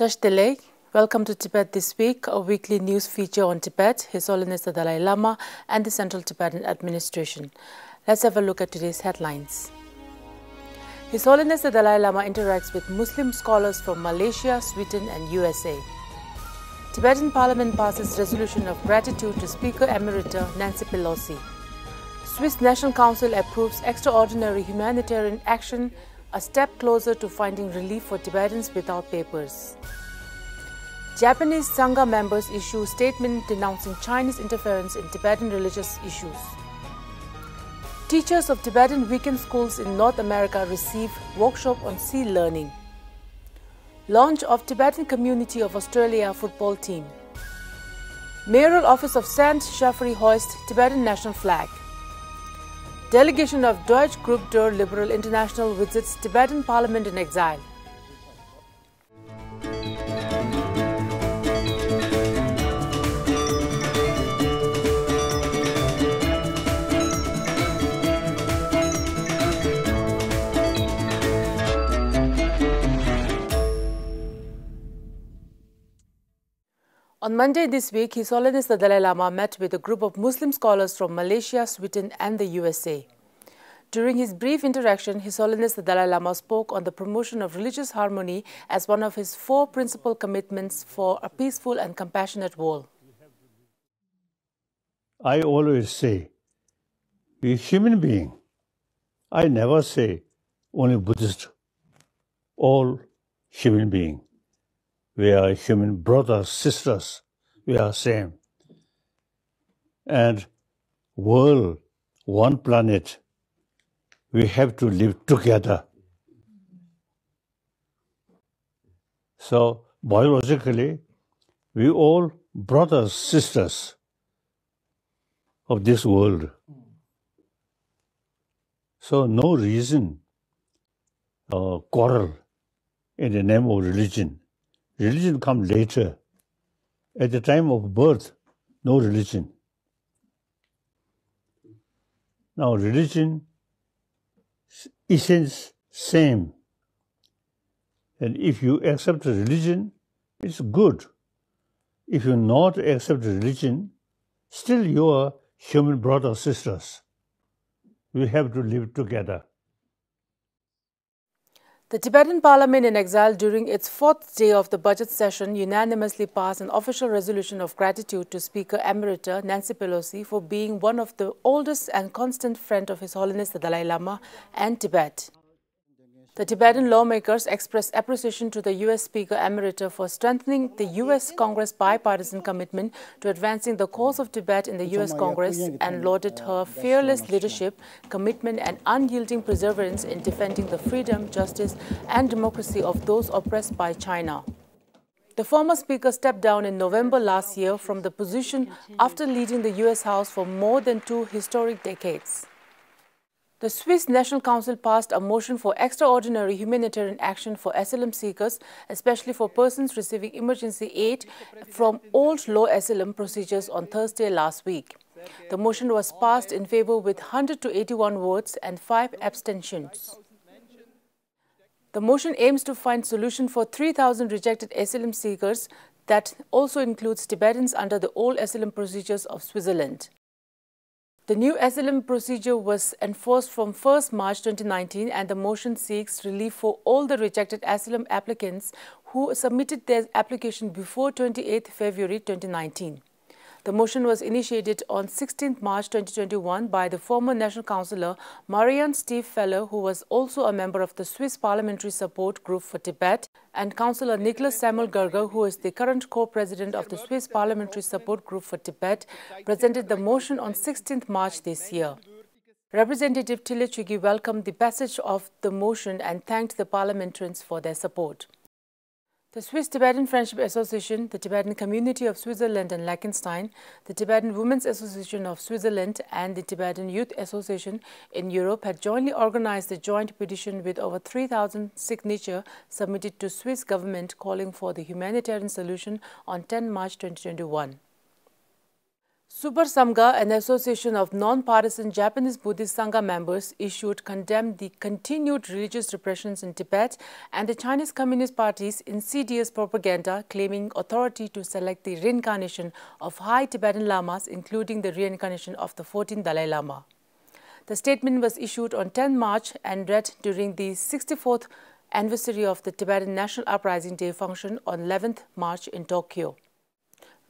Tashi Delek, welcome to Tibet This Week, a weekly news feature on Tibet, His Holiness the Dalai Lama, and the Central Tibetan Administration. Let's have a look at today's headlines. His Holiness the Dalai Lama interacts with Muslim scholars from Malaysia, Sweden, and USA. Tibetan Parliament passes resolution of gratitude to Speaker Emerita Nancy Pelosi. Swiss National Council approves extraordinary humanitarian action a step closer to finding relief for Tibetans without papers. Japanese Sangha members issue statement denouncing Chinese interference in Tibetan religious issues. Teachers of Tibetan weekend schools in North America receive workshop on SEE Learning. Launch of Tibetan Community of Australia football team. Mayoral Office of Saint Chaffrey hoist Tibetan national flag. Delegation of Deutsche Gruppe der Liberal International visits Tibetan Parliament in exile. On Monday this week, His Holiness the Dalai Lama met with a group of Muslim scholars from Malaysia, Sweden and the USA. During his brief interaction, His Holiness the Dalai Lama spoke on the promotion of religious harmony as one of his four principal commitments for a peaceful and compassionate world. I always say, we human being. I never say only Buddhist, all human being. We are human brothers, sisters. We are same. And world, one planet, we have to live together. So biologically, we all brothers, sisters of this world. So no reason uh, quarrel in the name of religion. Religion come later. At the time of birth, no religion. Now religion, essence same. And if you accept religion, it's good. If you not accept religion, still you are human brothers sisters. We have to live together. The Tibetan parliament in exile during its fourth day of the budget session unanimously passed an official resolution of gratitude to Speaker Emerita Nancy Pelosi for being one of the oldest and constant friend of His Holiness the Dalai Lama and Tibet. The Tibetan lawmakers expressed appreciation to the U.S. Speaker Emerita for strengthening the U.S. Congress bipartisan commitment to advancing the cause of Tibet in the U.S. Congress and lauded her fearless leadership, commitment and unyielding perseverance in defending the freedom, justice and democracy of those oppressed by China. The former speaker stepped down in November last year from the position after leading the U.S. House for more than two historic decades. The Swiss National Council passed a motion for extraordinary humanitarian action for asylum seekers, especially for persons receiving emergency aid from old law asylum procedures on Thursday last week. The motion was passed in favor with 100 to 81 votes and 5 abstentions. The motion aims to find solution for 3,000 rejected asylum seekers that also includes Tibetans under the old asylum procedures of Switzerland. The new asylum procedure was enforced from 1st March 2019 and the motion seeks relief for all the rejected asylum applicants who submitted their application before 28 February 2019. The motion was initiated on 16 March 2021 by the former National Councillor Marianne Streiff-Feller, who was also a member of the Swiss Parliamentary Support Group for Tibet, and Councillor Niklaus Samuel Gugger, who is the current co-president of the Swiss Parliamentary Support Group for Tibet, presented the motion on 16 March this year. Representative Tile welcomed the passage of the motion and thanked the parliamentarians for their support. The Swiss Tibetan Friendship Association, the Tibetan Community of Switzerland and Liechtenstein, the Tibetan Women's Association of Switzerland and the Tibetan Youth Association in Europe had jointly organized a joint petition with over 3,000 signatures submitted to Swiss government calling for the humanitarian solution on 10 March 2021. Super Sangha, an association of non-partisan Japanese Buddhist Sangha members, issued condemned the continued religious repressions in Tibet and the Chinese Communist Party's insidious propaganda claiming authority to select the reincarnation of high Tibetan lamas, including the reincarnation of the 14th Dalai Lama. The statement was issued on 10 March and read during the 64th anniversary of the Tibetan National Uprising Day function on 11th March in Tokyo.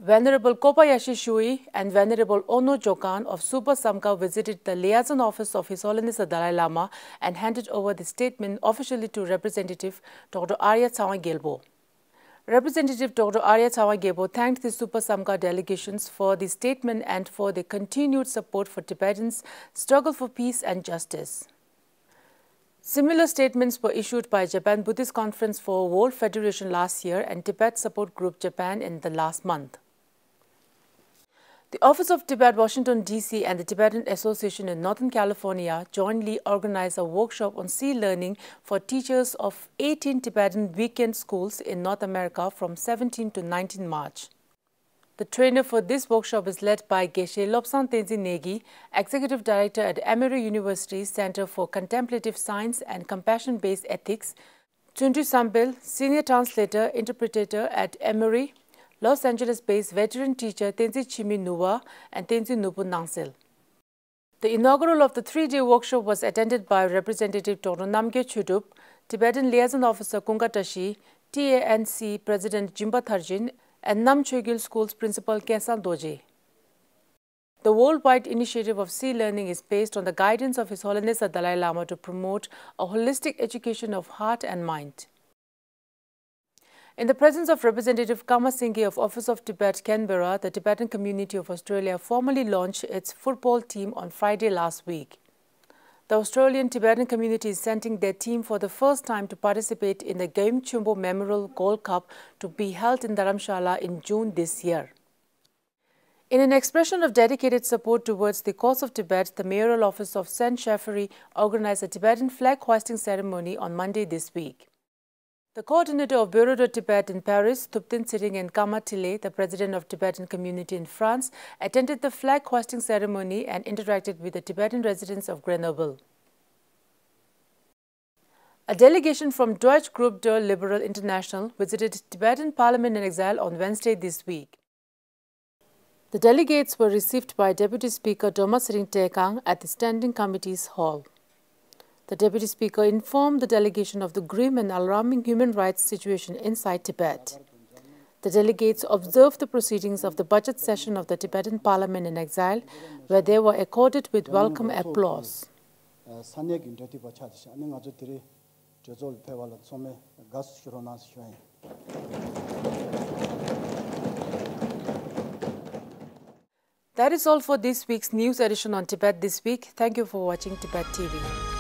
Venerable Kobayashi Shui and Venerable Ono Jokan of Super Sangha visited the liaison office of His Holiness the Dalai Lama and handed over the statement officially to Representative Dr. Arya Tsewang Gyalpo. Representative Dr. Arya Tsewang Gyalpo thanked the Super Sangha delegations for the statement and for the continued support for Tibetans' struggle for peace and justice. Similar statements were issued by Japan Buddhist Conference for World Federation last year and Tibet Support Group Japan in the last month. The Office of Tibet Washington, D.C. and the Tibetan Association in Northern California jointly organized a workshop on SEE Learning for teachers of 18 Tibetan weekend schools in North America from 17 to 19 March. The trainer for this workshop is led by Geshe Lobsang Tenzin Negi, Executive Director at Emory University Center for Contemplative Science and Compassion-Based Ethics, Chunju Sambel, Senior Translator, Interpreter at Emory, Los Angeles-based veteran teacher Tenzin Chimi Nuwa and Tenzin Nupu Nangsel. The inaugural of the three-day workshop was attended by Representative Dr. Namgyal Choedup, Tibetan Liaison Officer Kunga Tashi, TANC President Jimba Tharjin, and Nam Chogyul School's Principal Kesan Doje. The worldwide initiative of SEE Learning is based on the guidance of His Holiness the Dalai Lama to promote a holistic education of heart and mind. In the presence of Representative Karma Singey of Office of Tibet, Canberra, the Tibetan community of Australia formally launched its football team on Friday last week. The Australian Tibetan community is sending their team for the first time to participate in the Gyalyum Chemo Memorial Gold Cup to be held in Dharamshala in June this year. In an expression of dedicated support towards the cause of Tibet, the mayoral office of St. Chaffrey organized a Tibetan flag hoisting ceremony on Monday this week. The coordinator of Bureau de Tibet in Paris, Thupten Tsering and Kama Tile, the president of Tibetan community in France, attended the flag hoisting ceremony and interacted with the Tibetan residents of Grenoble. A delegation from Deutsche Gruppe der Liberal International visited Tibetan Parliament in exile on Wednesday this week. The delegates were received by Deputy Speaker Dolma Tsering Teykhang at the Standing Committee's hall. The Deputy Speaker informed the delegation of the grim and alarming human rights situation inside Tibet. The delegates observed the proceedings of the budget session of the Tibetan parliament in exile, where they were accorded with welcome applause. That is all for this week's news edition on Tibet This Week. Thank you for watching Tibet TV.